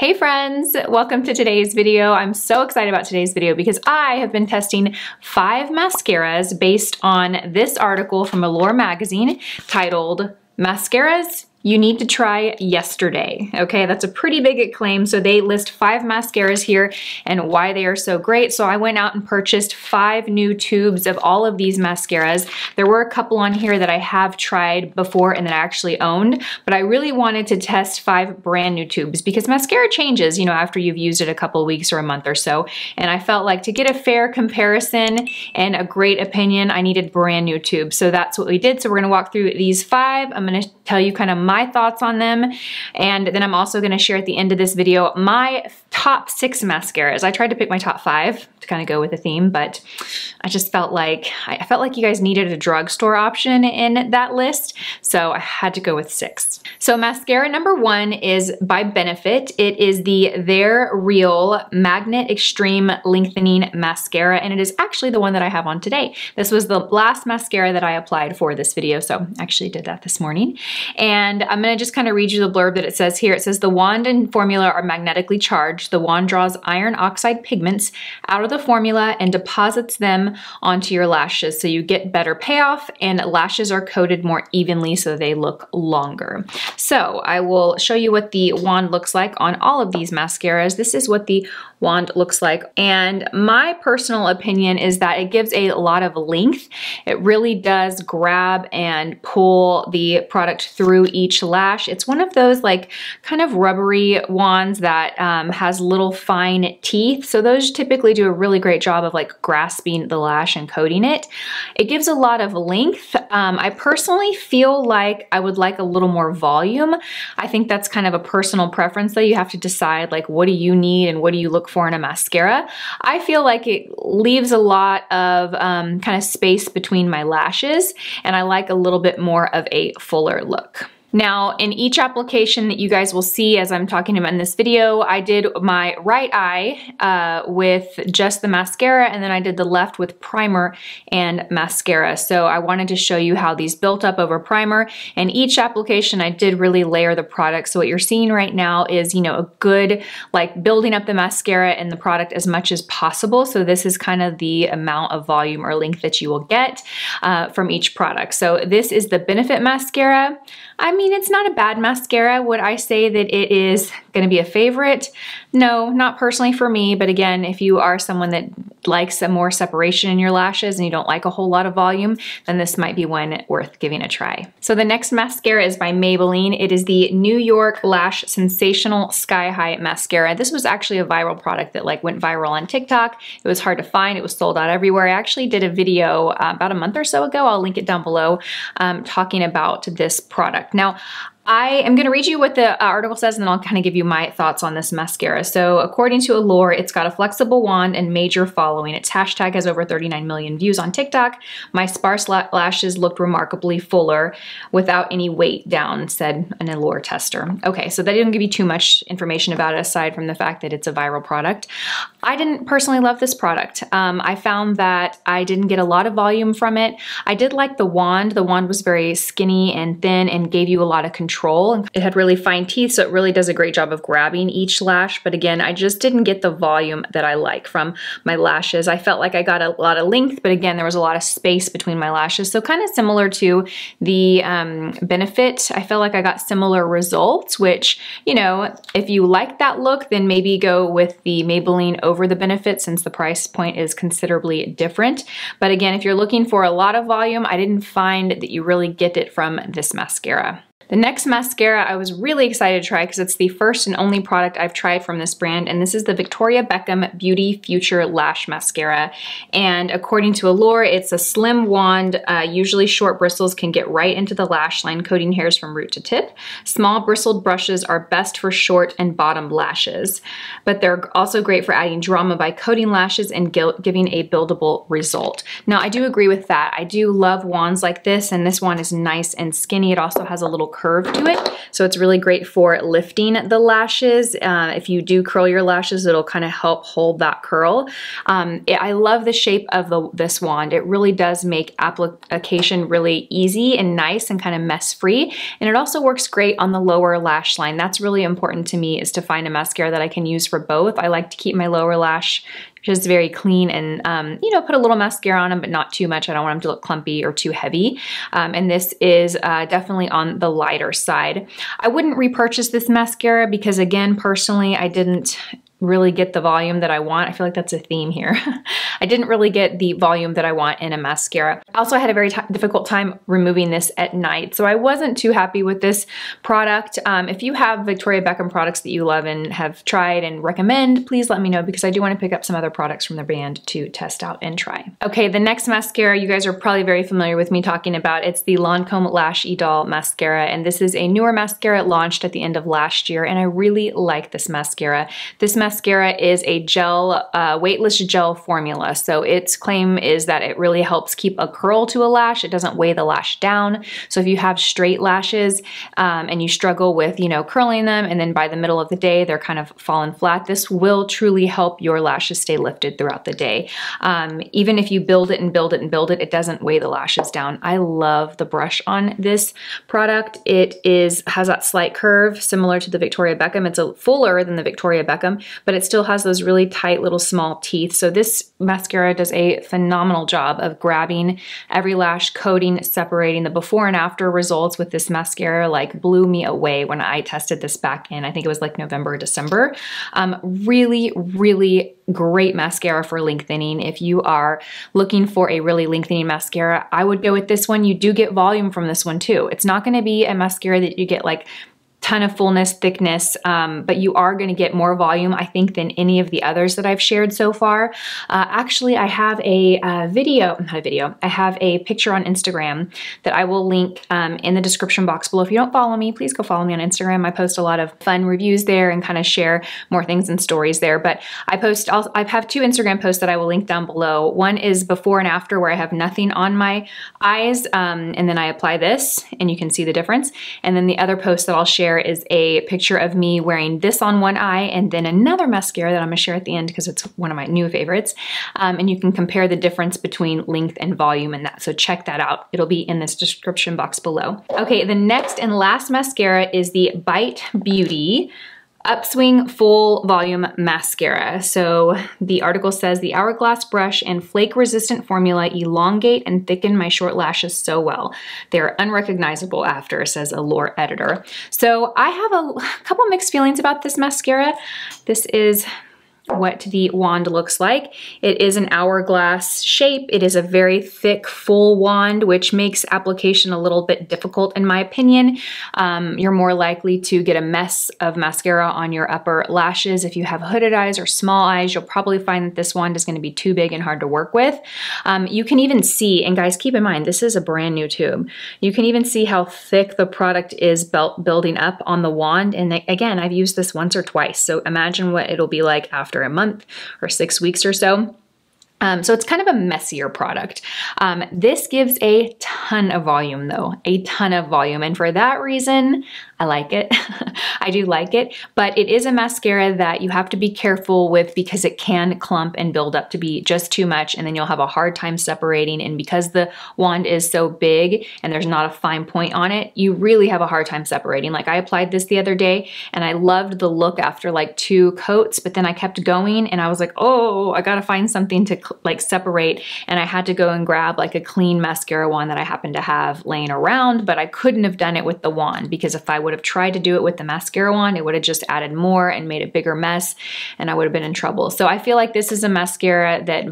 Hey friends, welcome to today's video. I'm so excited about today's video because I have been testing five mascaras based on this article from Allure magazine titled Mascaras you need to try yesterday. Okay, that's a pretty big claim. So they list five mascaras here and why they are so great. So I went out and purchased five new tubes of all of these mascaras. There were a couple on here that I have tried before and that I actually owned, but I really wanted to test five brand new tubes because mascara changes, you know, after you've used it a couple weeks or a month or so. And I felt like to get a fair comparison and a great opinion, I needed brand new tubes. So that's what we did. So we're gonna walk through these five. I'm gonna tell you kind of my thoughts on them. And then I'm also gonna share at the end of this video my top six mascaras. I tried to pick my top five to kind of go with the theme, but I just felt like, I felt like you guys needed a drugstore option in that list. So I had to go with six. So mascara number one is by Benefit. It is the They're Real Magnet Extreme Lengthening Mascara, and it is actually the one that I have on today. This was the last mascara that I applied for this video, so I actually did that this morning. And I'm gonna just kind of read you the blurb that it says here. It says the wand and formula are magnetically charged. The wand draws iron oxide pigments out of the formula and deposits them onto your lashes so you get better payoff and lashes are coated more evenly so they look longer. So I will show you what the wand looks like on all of these mascaras. This is what the wand looks like. And my personal opinion is that it gives a lot of length. It really does grab and pull the product through each lash. It's one of those like kind of rubbery wands that um, has little fine teeth. So those typically do a really great job of like grasping the lash and coating it. It gives a lot of length. Um, I personally feel like I would like a little more volume. I think that's kind of a personal preference that you have to decide like what do you need and what do you look for in a mascara. I feel like it leaves a lot of um, kind of space between my lashes and I like a little bit more of a fuller look. Now, in each application that you guys will see as I'm talking about in this video, I did my right eye uh, with just the mascara and then I did the left with primer and mascara. So I wanted to show you how these built up over primer and each application I did really layer the product. So what you're seeing right now is, you know, a good like building up the mascara and the product as much as possible. So this is kind of the amount of volume or length that you will get uh, from each product. So this is the Benefit Mascara. I mean, it's not a bad mascara. Would I say that it is gonna be a favorite? No, not personally for me, but again, if you are someone that likes a more separation in your lashes and you don't like a whole lot of volume, then this might be one worth giving a try. So the next mascara is by Maybelline. It is the New York Lash Sensational Sky High Mascara. This was actually a viral product that like went viral on TikTok. It was hard to find. It was sold out everywhere. I actually did a video uh, about a month or so ago. I'll link it down below um, talking about this product. Now, I am going to read you what the uh, article says and then I'll kind of give you my thoughts on this mascara. So according to Allure, it's got a flexible wand and major following. Its hashtag has over 39 million views on TikTok. My sparse lashes looked remarkably fuller without any weight down, said an Allure tester. Okay, so that didn't give you too much information about it aside from the fact that it's a viral product. I didn't personally love this product. Um, I found that I didn't get a lot of volume from it. I did like the wand. The wand was very skinny and thin and gave you a lot of control control. It had really fine teeth, so it really does a great job of grabbing each lash. But again, I just didn't get the volume that I like from my lashes. I felt like I got a lot of length, but again, there was a lot of space between my lashes. So kind of similar to the um, Benefit, I felt like I got similar results, which, you know, if you like that look, then maybe go with the Maybelline over the Benefit since the price point is considerably different. But again, if you're looking for a lot of volume, I didn't find that you really get it from this mascara. The next mascara I was really excited to try because it's the first and only product I've tried from this brand and this is the Victoria Beckham Beauty Future Lash Mascara and according to Allure it's a slim wand, uh, usually short bristles can get right into the lash line coating hairs from root to tip. Small bristled brushes are best for short and bottom lashes but they're also great for adding drama by coating lashes and giving a buildable result. Now I do agree with that. I do love wands like this and this one is nice and skinny. It also has a little curve to it. So it's really great for lifting the lashes. Uh, if you do curl your lashes, it'll kind of help hold that curl. Um, it, I love the shape of the, this wand. It really does make application really easy and nice and kind of mess free. And it also works great on the lower lash line. That's really important to me is to find a mascara that I can use for both. I like to keep my lower lash just very clean and, um, you know, put a little mascara on them, but not too much. I don't want them to look clumpy or too heavy. Um, and this is uh, definitely on the lighter side. I wouldn't repurchase this mascara because again, personally, I didn't really get the volume that I want. I feel like that's a theme here. I didn't really get the volume that I want in a mascara. Also, I had a very difficult time removing this at night, so I wasn't too happy with this product. Um, if you have Victoria Beckham products that you love and have tried and recommend, please let me know because I do want to pick up some other products from the brand to test out and try. Okay, the next mascara you guys are probably very familiar with me talking about. It's the Lancome Lash Idole Mascara, and this is a newer mascara launched at the end of last year, and I really like this mascara. This mascara mascara is a gel, uh, weightless gel formula. So its claim is that it really helps keep a curl to a lash. It doesn't weigh the lash down. So if you have straight lashes um, and you struggle with, you know, curling them and then by the middle of the day they're kind of fallen flat, this will truly help your lashes stay lifted throughout the day. Um, even if you build it and build it and build it, it doesn't weigh the lashes down. I love the brush on this product. It is has that slight curve similar to the Victoria Beckham. It's a fuller than the Victoria Beckham, but it still has those really tight little small teeth. So this mascara does a phenomenal job of grabbing every lash, coating, separating. The before and after results with this mascara like blew me away when I tested this back in, I think it was like November, December. Um, really, really great mascara for lengthening. If you are looking for a really lengthening mascara, I would go with this one. You do get volume from this one too. It's not gonna be a mascara that you get like ton of fullness, thickness, um, but you are gonna get more volume, I think, than any of the others that I've shared so far. Uh, actually, I have a, a, video, not a video, I have a picture on Instagram that I will link um, in the description box below. If you don't follow me, please go follow me on Instagram. I post a lot of fun reviews there and kind of share more things and stories there. But I post, I'll, I have two Instagram posts that I will link down below. One is before and after where I have nothing on my eyes, um, and then I apply this and you can see the difference. And then the other post that I'll share share is a picture of me wearing this on one eye and then another mascara that I'm gonna share at the end because it's one of my new favorites. Um, and you can compare the difference between length and volume in that. So check that out. It'll be in this description box below. Okay, the next and last mascara is the Bite Beauty Upswing Full Volume Mascara. So the article says the Hourglass brush and flake resistant formula elongate and thicken my short lashes so well. They're unrecognizable after, says Allure editor. So I have a couple mixed feelings about this mascara. This is what the wand looks like. It is an hourglass shape. It is a very thick, full wand, which makes application a little bit difficult in my opinion. Um, you're more likely to get a mess of mascara on your upper lashes. If you have hooded eyes or small eyes, you'll probably find that this wand is gonna be too big and hard to work with. Um, you can even see, and guys, keep in mind, this is a brand new tube. You can even see how thick the product is building up on the wand. And again, I've used this once or twice, so imagine what it'll be like after a month or six weeks or so. Um, so it's kind of a messier product. Um, this gives a ton of volume though, a ton of volume. And for that reason, I like it. I do like it, but it is a mascara that you have to be careful with because it can clump and build up to be just too much and then you'll have a hard time separating. And because the wand is so big and there's not a fine point on it, you really have a hard time separating. Like I applied this the other day and I loved the look after like two coats, but then I kept going and I was like, oh, I gotta find something to like separate. And I had to go and grab like a clean mascara wand that I happened to have laying around, but I couldn't have done it with the wand because if I would would have tried to do it with the mascara wand, it would have just added more and made a bigger mess and I would have been in trouble. So I feel like this is a mascara that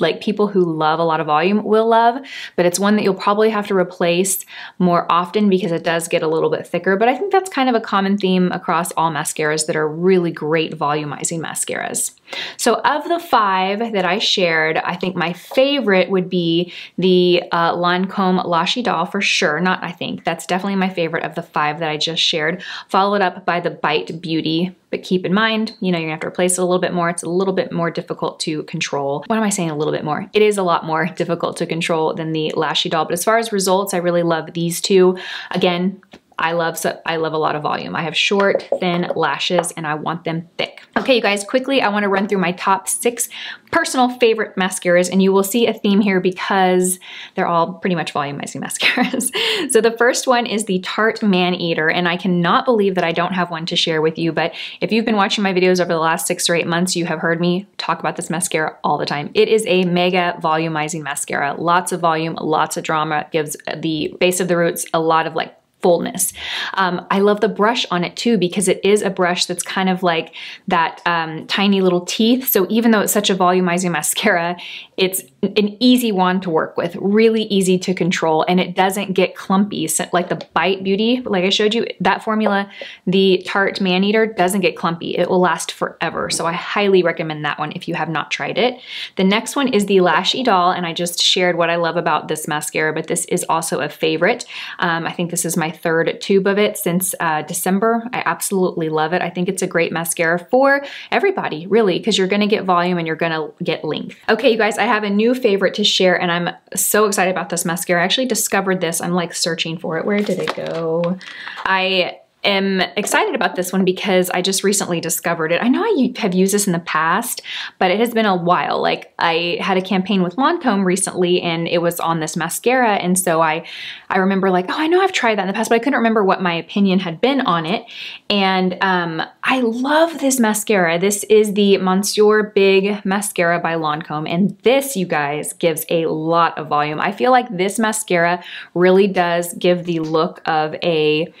like people who love a lot of volume will love, but it's one that you'll probably have to replace more often because it does get a little bit thicker. But I think that's kind of a common theme across all mascaras that are really great volumizing mascaras. So of the five that I shared, I think my favorite would be the uh, Lancome Lash Idole for sure. Not I think, that's definitely my favorite of the five that I just shared. Followed up by the Bite Beauty but keep in mind, you know, you're gonna have to replace it a little bit more. It's a little bit more difficult to control. What am I saying a little bit more? It is a lot more difficult to control than the Lash Idole. but as far as results, I really love these two. Again, I love, I love a lot of volume. I have short, thin lashes and I want them thick. Okay, you guys, quickly, I wanna run through my top six personal favorite mascaras and you will see a theme here because they're all pretty much volumizing mascaras. so the first one is the Tarte Maneater and I cannot believe that I don't have one to share with you, but if you've been watching my videos over the last six or eight months, you have heard me talk about this mascara all the time. It is a mega volumizing mascara. Lots of volume, lots of drama, gives the base of the roots a lot of like fullness. Um, I love the brush on it too because it is a brush that's kind of like that um, tiny little teeth. So even though it's such a volumizing mascara, it's an easy one to work with, really easy to control, and it doesn't get clumpy. So like the Bite Beauty, like I showed you, that formula, the Tarte Maneater doesn't get clumpy. It will last forever. So I highly recommend that one if you have not tried it. The next one is the Lash Idole, and I just shared what I love about this mascara, but this is also a favorite. Um, I think this is my third tube of it since uh, December. I absolutely love it. I think it's a great mascara for everybody, really, because you're gonna get volume and you're gonna get length. Okay, you guys, I have a new favorite to share and I'm so excited about this mascara. I actually discovered this. I'm like searching for it. Where did it go? I am excited about this one because I just recently discovered it. I know I have used this in the past, but it has been a while. Like I had a campaign with Lancome recently and it was on this mascara. And so I, I remember like, oh, I know I've tried that in the past, but I couldn't remember what my opinion had been on it. And um, I love this mascara. This is the Monsieur Big Mascara by Lancome. And this, you guys, gives a lot of volume. I feel like this mascara really does give the look of a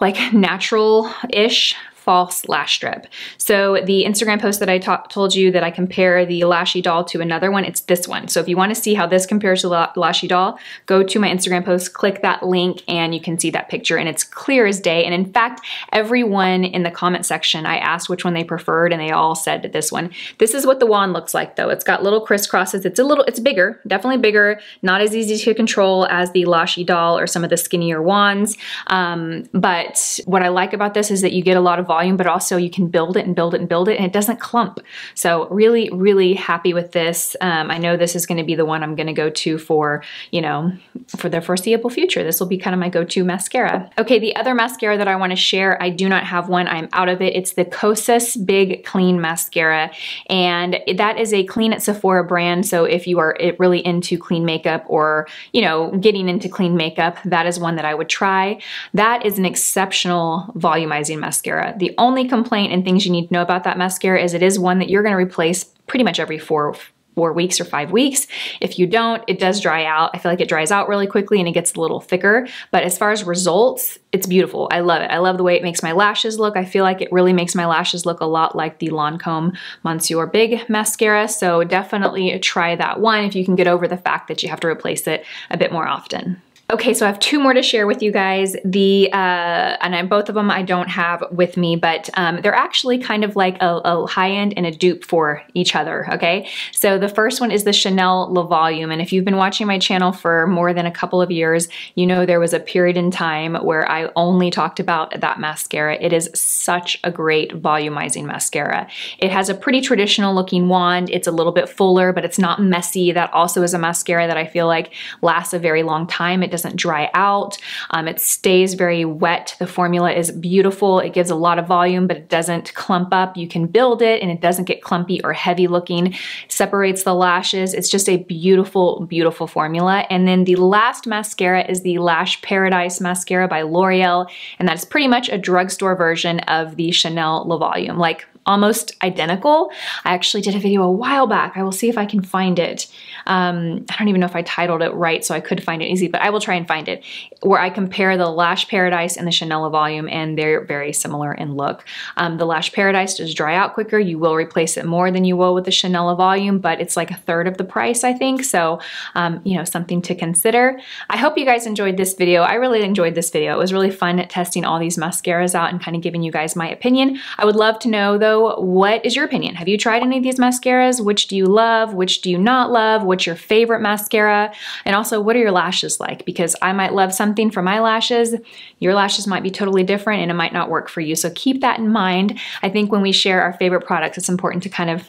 like natural-ish false lash strip. So the Instagram post that I told you that I compare the Lash Idole to another one, it's this one. So if you wanna see how this compares to the Lash Idole, go to my Instagram post, click that link, and you can see that picture, and it's clear as day. And in fact, everyone in the comment section, I asked which one they preferred, and they all said this one. This is what the wand looks like though. It's got little crisscrosses. It's a little, it's bigger, definitely bigger, not as easy to control as the Lash Idole or some of the skinnier wands. Um, but what I like about this is that you get a lot of volume, but also you can build it and build it and build it and it doesn't clump. So really, really happy with this. Um, I know this is gonna be the one I'm gonna go to for, you know, for the foreseeable future. This will be kind of my go-to mascara. Okay, the other mascara that I wanna share, I do not have one, I'm out of it. It's the Kosas Big Clean Mascara. And that is a clean at Sephora brand. So if you are really into clean makeup or, you know, getting into clean makeup, that is one that I would try. That is an exceptional volumizing mascara. The the only complaint and things you need to know about that mascara is it is one that you're gonna replace pretty much every four four weeks or five weeks. If you don't, it does dry out. I feel like it dries out really quickly and it gets a little thicker. But as far as results, it's beautiful. I love it. I love the way it makes my lashes look. I feel like it really makes my lashes look a lot like the Lancome Monsieur Big mascara. So definitely try that one if you can get over the fact that you have to replace it a bit more often. Okay, so I have two more to share with you guys. The uh, and I, both of them I don't have with me, but um, they're actually kind of like a, a high-end and a dupe for each other, okay? So the first one is the Chanel Le Volume, and if you've been watching my channel for more than a couple of years, you know there was a period in time where I only talked about that mascara. It is such a great volumizing mascara. It has a pretty traditional looking wand. It's a little bit fuller, but it's not messy. That also is a mascara that I feel like lasts a very long time. It doesn't dry out. Um, it stays very wet. The formula is beautiful. It gives a lot of volume, but it doesn't clump up. You can build it and it doesn't get clumpy or heavy looking. Separates the lashes. It's just a beautiful, beautiful formula. And then the last mascara is the Lash Paradise Mascara by L'Oreal. And that's pretty much a drugstore version of the Chanel Le Volume. Like almost identical. I actually did a video a while back. I will see if I can find it. Um, I don't even know if I titled it right, so I could find it easy, but I will try and find it, where I compare the Lash Paradise and the Chanel Volume, and they're very similar in look. Um, the Lash Paradise does dry out quicker. You will replace it more than you will with the Chanel Volume, but it's like a third of the price, I think. So, um, you know, something to consider. I hope you guys enjoyed this video. I really enjoyed this video. It was really fun testing all these mascaras out and kind of giving you guys my opinion. I would love to know, though, what is your opinion? Have you tried any of these mascaras? Which do you love? Which do you not love? What's your favorite mascara? And also, what are your lashes like? Because I might love something for my lashes. Your lashes might be totally different and it might not work for you. So keep that in mind. I think when we share our favorite products, it's important to kind of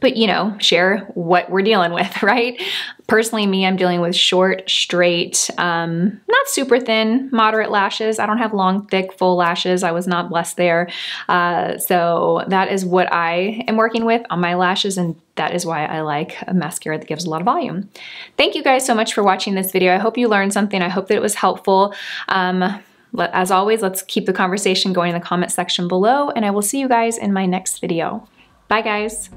but you know, share what we're dealing with, right? Personally, me, I'm dealing with short, straight, um, not super thin, moderate lashes. I don't have long, thick, full lashes. I was not blessed there. Uh, so that is what I am working with on my lashes and that is why I like a mascara that gives a lot of volume. Thank you guys so much for watching this video. I hope you learned something. I hope that it was helpful. Um, as always, let's keep the conversation going in the comment section below and I will see you guys in my next video. Bye, guys.